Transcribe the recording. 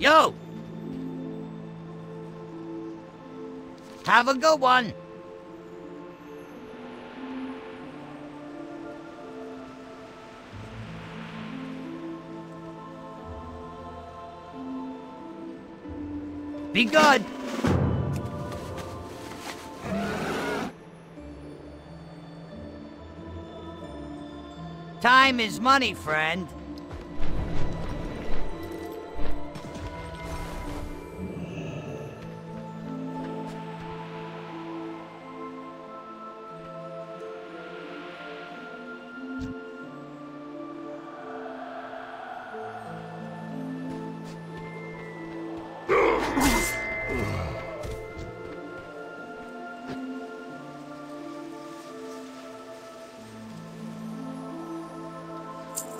Yo! Have a good one. Be good. Time is money, friend.